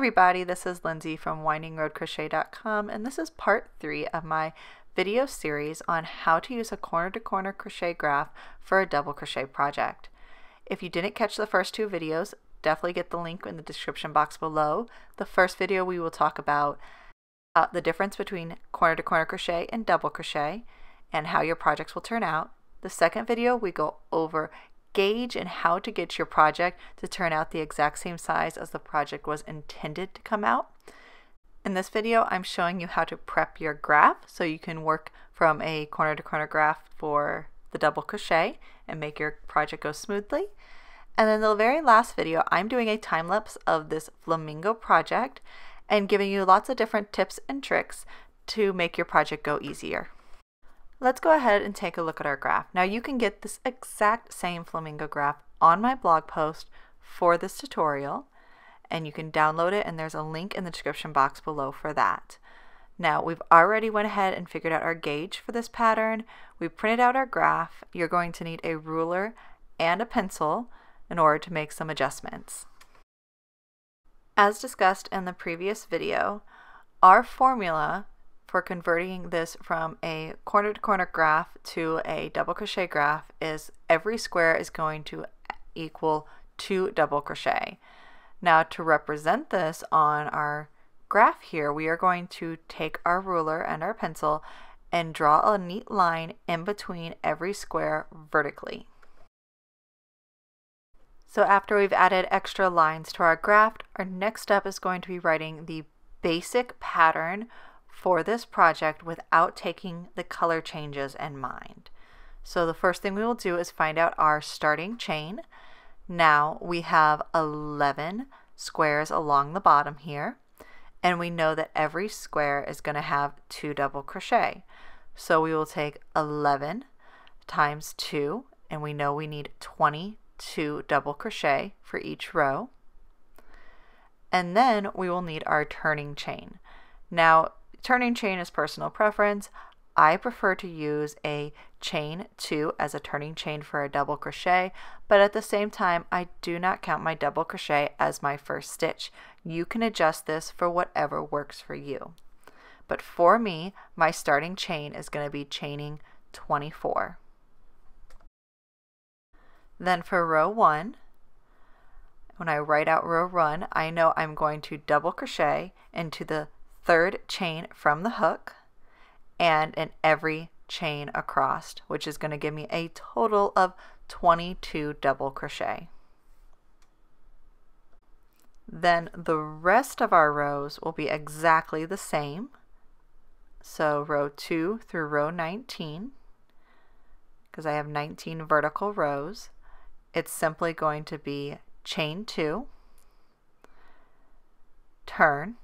everybody, this is Lindsay from windingroadcrochet.com and this is part three of my video series on how to use a corner to corner crochet graph for a double crochet project. If you didn't catch the first two videos, definitely get the link in the description box below. The first video we will talk about uh, the difference between corner to corner crochet and double crochet and how your projects will turn out. The second video we go over gauge and how to get your project to turn out the exact same size as the project was intended to come out. In this video, I'm showing you how to prep your graph so you can work from a corner to corner graph for the double crochet and make your project go smoothly. And then the very last video, I'm doing a time lapse of this flamingo project and giving you lots of different tips and tricks to make your project go easier. Let's go ahead and take a look at our graph. Now you can get this exact same flamingo graph on my blog post for this tutorial and you can download it and there's a link in the description box below for that. Now we've already went ahead and figured out our gauge for this pattern. We printed out our graph. You're going to need a ruler and a pencil in order to make some adjustments. As discussed in the previous video, our formula for converting this from a corner to corner graph to a double crochet graph is every square is going to equal two double crochet. Now to represent this on our graph here, we are going to take our ruler and our pencil and draw a neat line in between every square vertically. So after we've added extra lines to our graph, our next step is going to be writing the basic pattern for this project without taking the color changes in mind. So the first thing we will do is find out our starting chain. Now we have 11 squares along the bottom here and we know that every square is going to have two double crochet. So we will take 11 times 2 and we know we need 22 double crochet for each row. And then we will need our turning chain. Now Turning chain is personal preference. I prefer to use a chain 2 as a turning chain for a double crochet, but at the same time, I do not count my double crochet as my first stitch. You can adjust this for whatever works for you. But for me, my starting chain is going to be chaining 24. Then for row 1, when I write out row 1, I know I'm going to double crochet into the third chain from the hook and in every chain across, which is going to give me a total of 22 double crochet. Then the rest of our rows will be exactly the same. So row 2 through row 19, because I have 19 vertical rows, it's simply going to be chain 2, turn,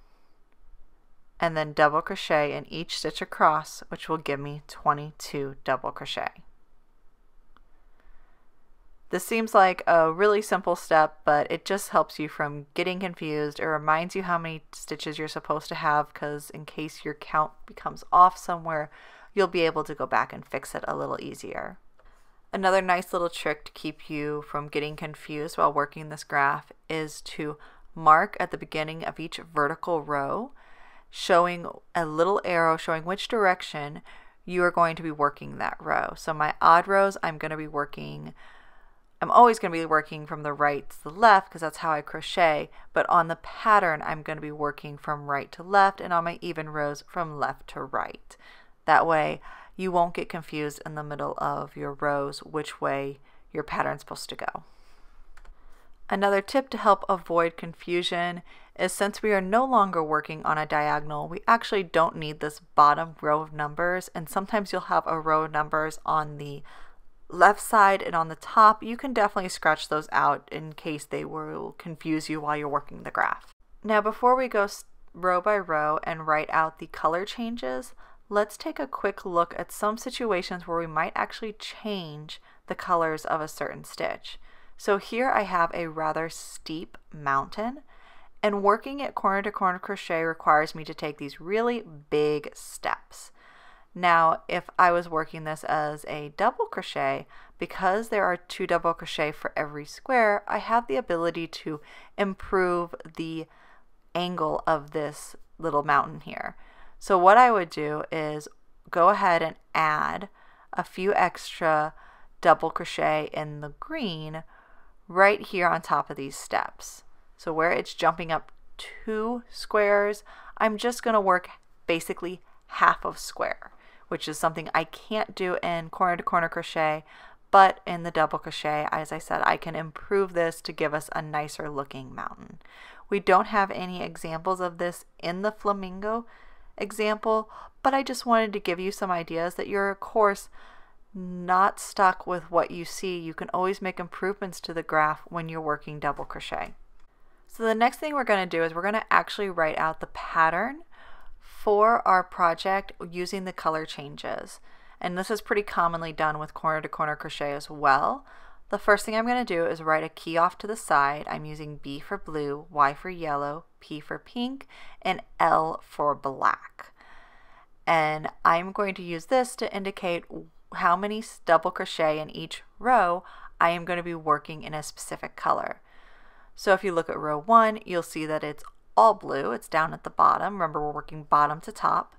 and then double crochet in each stitch across which will give me 22 double crochet. This seems like a really simple step, but it just helps you from getting confused. It reminds you how many stitches you're supposed to have because in case your count becomes off somewhere, you'll be able to go back and fix it a little easier. Another nice little trick to keep you from getting confused while working this graph is to mark at the beginning of each vertical row showing a little arrow showing which direction you are going to be working that row. So my odd rows, I'm going to be working, I'm always going to be working from the right to the left because that's how I crochet, but on the pattern, I'm going to be working from right to left and on my even rows from left to right. That way you won't get confused in the middle of your rows which way your pattern's supposed to go. Another tip to help avoid confusion is since we are no longer working on a diagonal, we actually don't need this bottom row of numbers and sometimes you'll have a row of numbers on the left side and on the top. You can definitely scratch those out in case they will confuse you while you're working the graph. Now before we go row by row and write out the color changes, let's take a quick look at some situations where we might actually change the colors of a certain stitch. So here I have a rather steep mountain and working at corner to corner crochet requires me to take these really big steps. Now, if I was working this as a double crochet, because there are two double crochet for every square, I have the ability to improve the angle of this little mountain here. So what I would do is go ahead and add a few extra double crochet in the green right here on top of these steps. So where it's jumping up two squares, I'm just going to work basically half of square, which is something I can't do in corner to corner crochet, but in the double crochet, as I said, I can improve this to give us a nicer looking mountain. We don't have any examples of this in the flamingo example, but I just wanted to give you some ideas that you're, of course, not stuck with what you see. You can always make improvements to the graph when you're working double crochet. So the next thing we're going to do is we're going to actually write out the pattern for our project using the color changes. And this is pretty commonly done with corner to corner crochet as well. The first thing I'm going to do is write a key off to the side. I'm using B for blue, Y for yellow, P for pink, and L for black. And I'm going to use this to indicate how many double crochet in each row I am going to be working in a specific color. So if you look at row one, you'll see that it's all blue. It's down at the bottom. Remember, we're working bottom to top.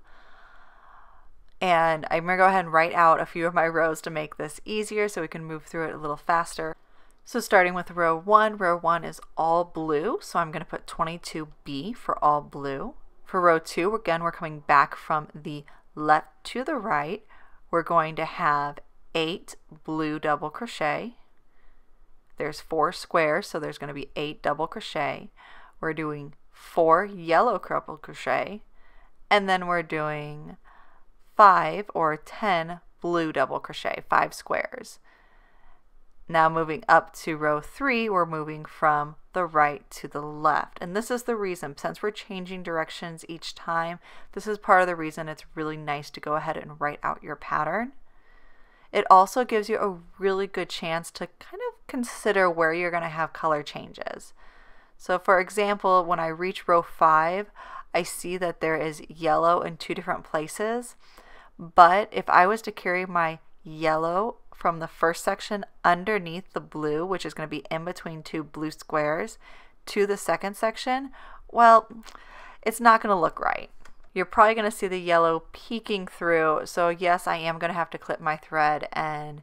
And I'm going to go ahead and write out a few of my rows to make this easier so we can move through it a little faster. So starting with row one, row one is all blue. So I'm going to put 22B for all blue. For row two, again, we're coming back from the left to the right. We're going to have eight blue double crochet. There's four squares, so there's going to be eight double crochet. We're doing four yellow double crochet, and then we're doing five or 10 blue double crochet, five squares. Now moving up to row three, we're moving from the right to the left. And this is the reason, since we're changing directions each time, this is part of the reason it's really nice to go ahead and write out your pattern. It also gives you a really good chance to kind of consider where you're going to have color changes. So for example, when I reach row 5, I see that there is yellow in two different places. But if I was to carry my yellow from the first section underneath the blue, which is going to be in between two blue squares, to the second section, well, it's not going to look right you're probably going to see the yellow peeking through. So yes, I am going to have to clip my thread and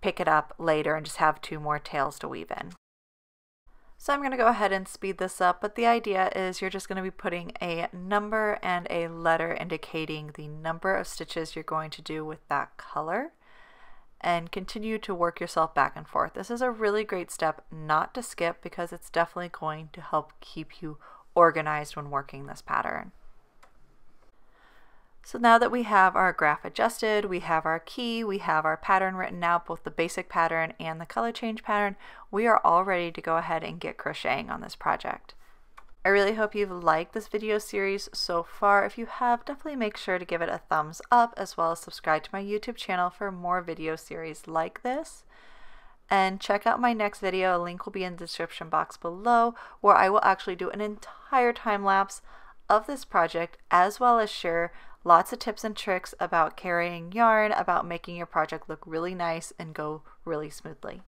pick it up later and just have two more tails to weave in. So I'm going to go ahead and speed this up, but the idea is you're just going to be putting a number and a letter indicating the number of stitches you're going to do with that color and continue to work yourself back and forth. This is a really great step not to skip because it's definitely going to help keep you organized when working this pattern. So now that we have our graph adjusted, we have our key, we have our pattern written out, both the basic pattern and the color change pattern, we are all ready to go ahead and get crocheting on this project. I really hope you've liked this video series so far. If you have, definitely make sure to give it a thumbs up as well as subscribe to my YouTube channel for more video series like this. And check out my next video, a link will be in the description box below, where I will actually do an entire time lapse of this project as well as share Lots of tips and tricks about carrying yarn, about making your project look really nice and go really smoothly.